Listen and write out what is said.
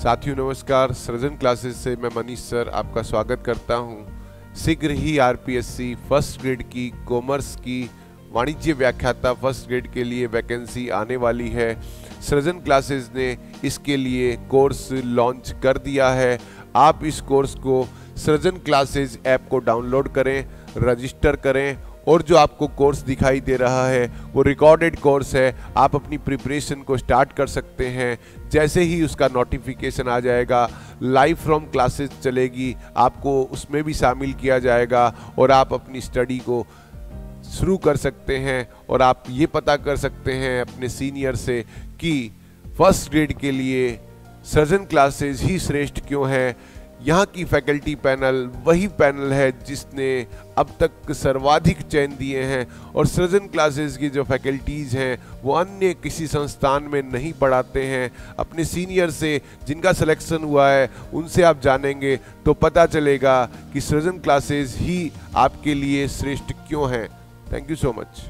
साथियों, नमस्कार। सृजन क्लासेस से मैं मनीष सर आपका स्वागत करता हूँ। शीघ्र ही आरपीएससी फ़र्स्ट ग्रेड की कॉमर्स की वाणिज्य व्याख्याता फ़र्स्ट ग्रेड के लिए वैकेंसी आने वाली है। सृजन क्लासेस ने इसके लिए कोर्स लॉन्च कर दिया है। आप इस कोर्स को सृजन क्लासेस ऐप को डाउनलोड करें, रजिस्टर करें और जो आपको कोर्स दिखाई दे रहा है, वो रिकॉर्डेड कोर्स है, आप अपनी प्रिपरेशन को स्टार्ट कर सकते हैं। जैसे ही उसका नोटिफिकेशन आ जाएगा लाइव फ्रॉम क्लासेस चलेगी, आपको उसमें भी शामिल किया जाएगा और आप अपनी स्टडी को शुरू कर सकते हैं और आप ये पता कर सकते हैं अपने सीनियर से कि फ़र्स्ट ग्रेड के लिए सर्जन क्लासेस ही श्रेष्ठ क्यों हैं। यहाँ की फैकल्टी पैनल वही पैनल है जिसने अब तक सर्वाधिक चयन दिए हैं और सृजन क्लासेस की जो फैकल्टीज़ हैं, वो अन्य किसी संस्थान में नहीं पढ़ाते हैं। अपने सीनियर से जिनका सिलेक्शन हुआ है, उनसे आप जानेंगे तो पता चलेगा कि सृजन क्लासेस ही आपके लिए श्रेष्ठ क्यों हैं। Thank you so much